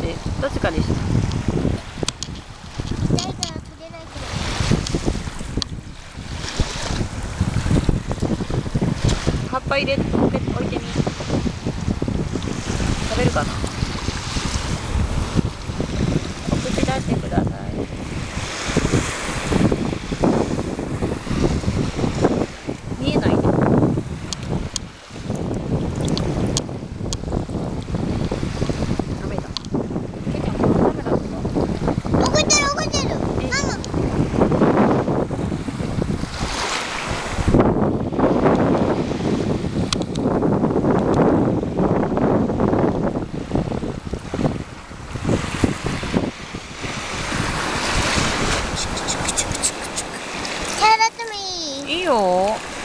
ちどっちかにし。て葉っぱ入れて置いてみ。食べるかな？よ。